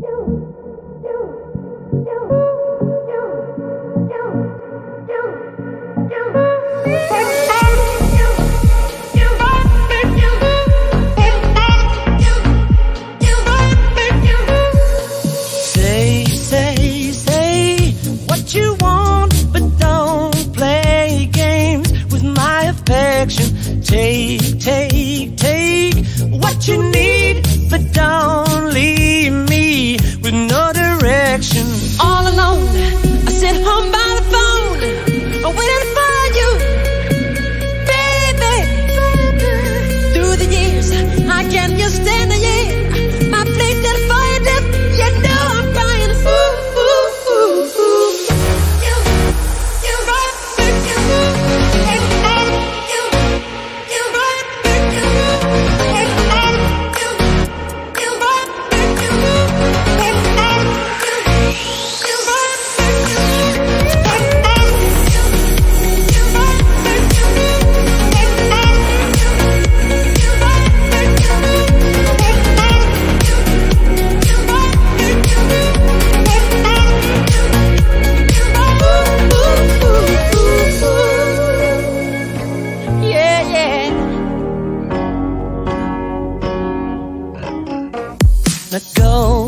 do. go.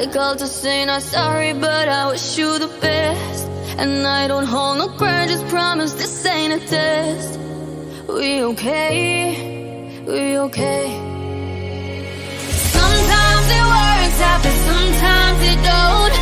I called to say not sorry, but I wish you the best. And I don't hold no grudges. promise this ain't a test. We okay, we okay. Sometimes it works out, but sometimes it don't.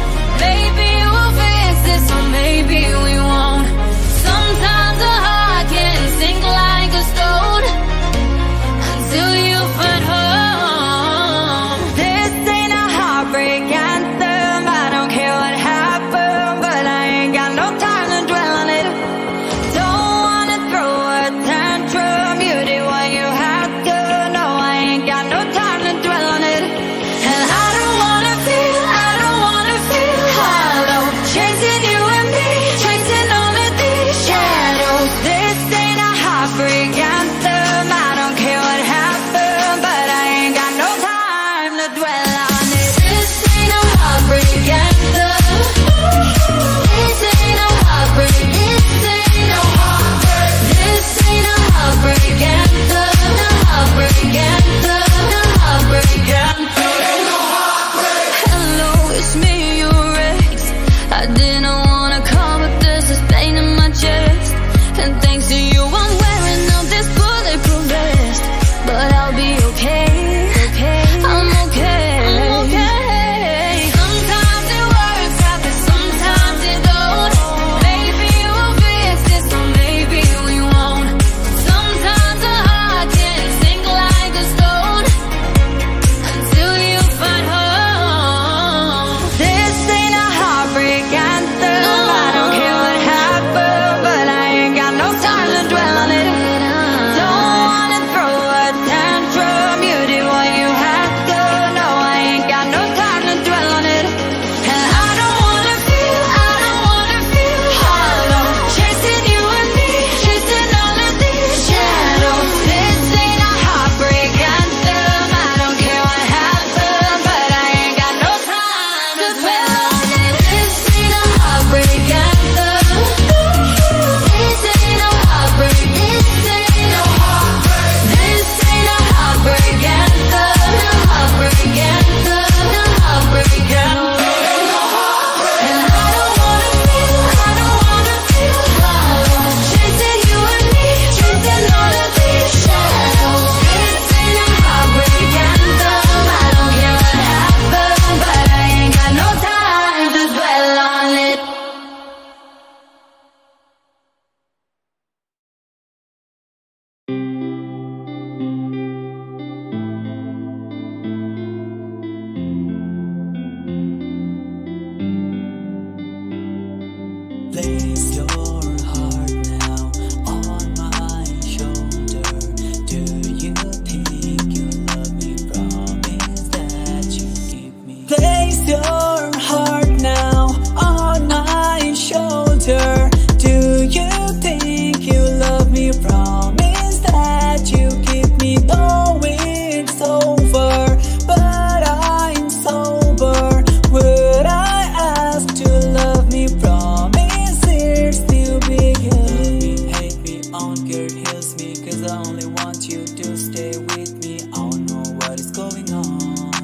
Want you to stay with me. I don't know what is going on.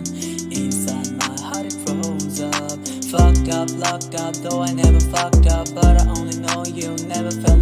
Inside my heart it froze up. Fucked up, locked up, though I never fucked up. But I only know you never felt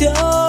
traición.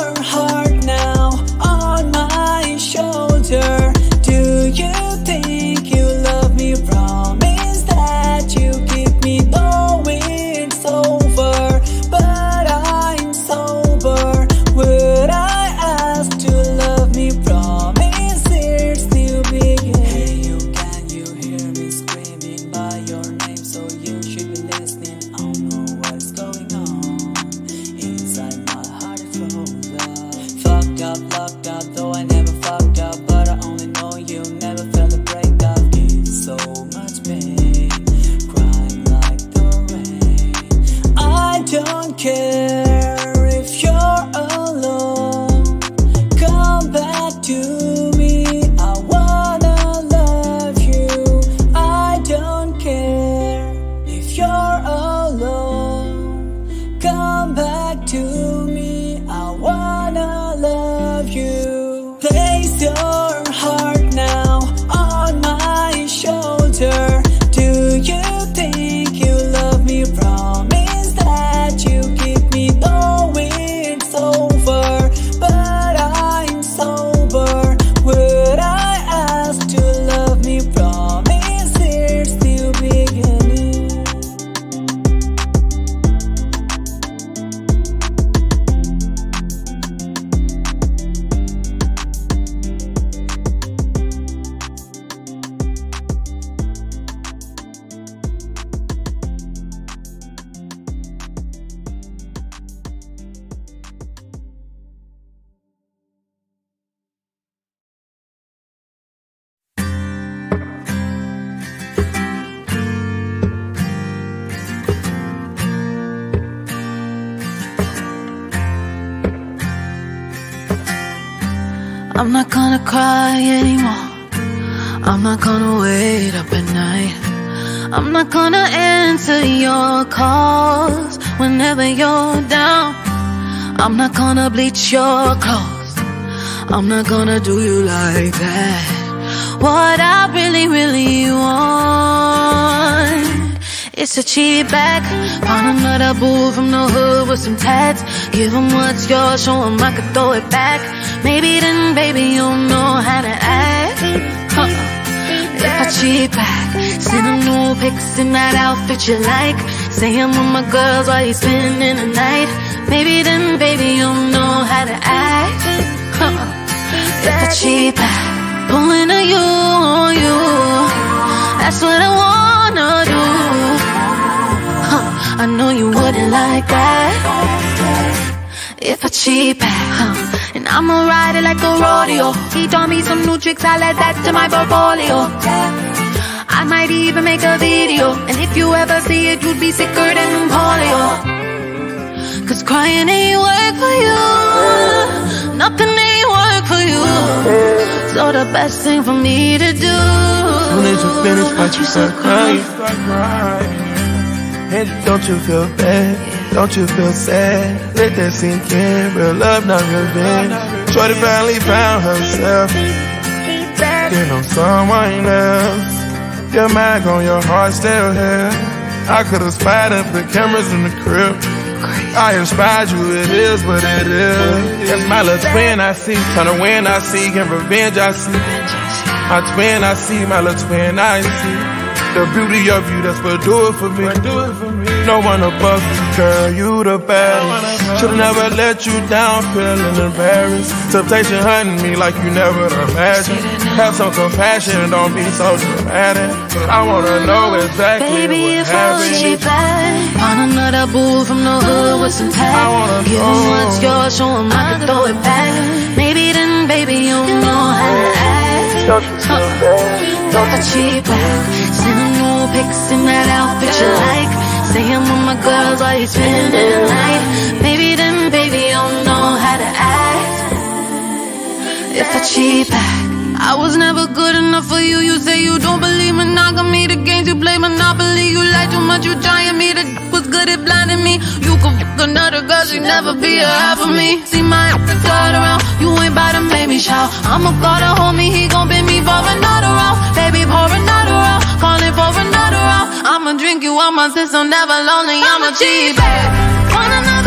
I'm not gonna cry anymore. I'm not gonna wait up at night. I'm not gonna answer your calls whenever you're down. I'm not gonna bleach your clothes. I'm not gonna do you like that. What I really, really want is a cheap bag. Find another boo from the hood with some tats. Give 'em what's yours, show 'em I could throw it back. Maybe then, baby, you'll know how to act. Huh. If I cheat back, send 'em new pics in that outfit you like. Say I'm with my girls while you spending the night. Maybe then, baby, you'll know how to act. Huh. If I cheat back, pulling a you on you. That's what I wanna do. Huh. I know you wouldn't like that. If I cheat back, huh. And I'ma ride it like a rodeo. He taught me some new tricks, I'll add that to my portfolio. I might even make a video. And if you ever see it, you'd be sicker than polio. Cause crying ain't work for you. Nothing ain't work for you. So the best thing for me to do. Soon as you finish, watch you start crying. And don't you feel bad? Don't you feel sad? Let that sink in. Real love, not revenge. Shorty finally found herself. You know someone else. Your mind on your heart still here. I could've spied and the cameras in the crib. I inspired you, it is what it is. That's my little twin I see. Turn to win I see, and revenge I see. My twin I see, my little twin I see. The beauty of you, that's what do it for me. Do it for me. No one above you, girl, you the best. Should've never let you down, feeling embarrassed. Temptation hunting me like you never imagined. Have some compassion, don't be so dramatic. I wanna know exactly Baby, what if I was cheap happened. back, find another boo from the hood with some I wanna Give know. what's yours, show 'em I can throw it back. Maybe then, baby, you'll know how to act. Don't you feel bad? cheap back. Sending new pics in that outfit you like. Saying with my girls while you spending the night. Maybe then, baby, you'll know how to act. If I cheat back. I was never good enough for you. You say you don't believe monogamy. The games you play, Monopoly. You lie too much, you trying me. Was good at blinding me. You could fuck another girl, she never be a half of me. See my turn around, you ain't about to make me shout. I'ma call the homie, he gon' bend me for another round. Baby, pour another round, calling for another round. I'ma drink you on my system, never lonely. I'm a cheap babe. Want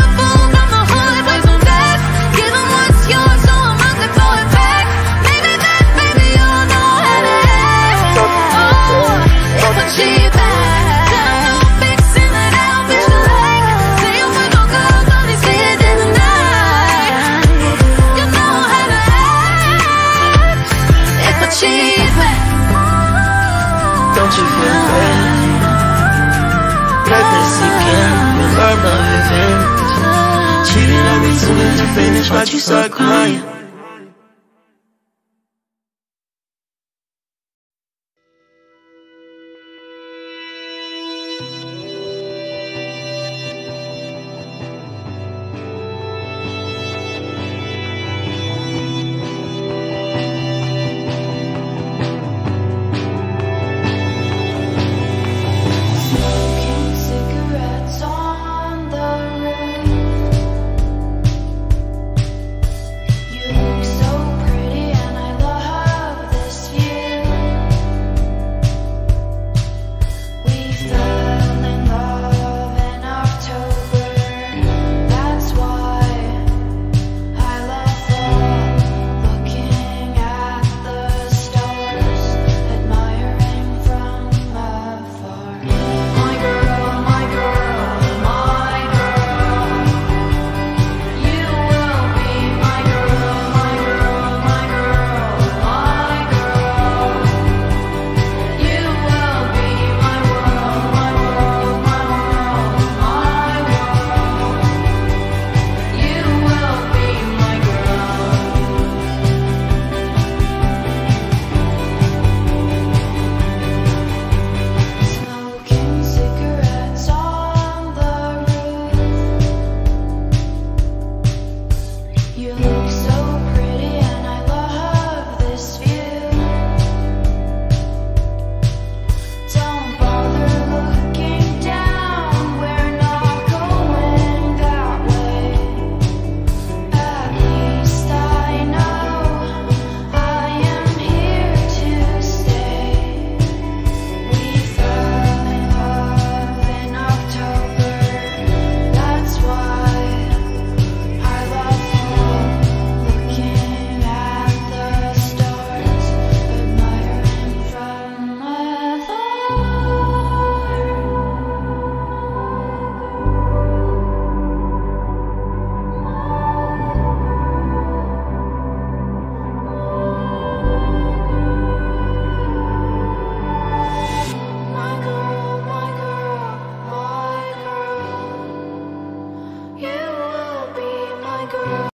Your love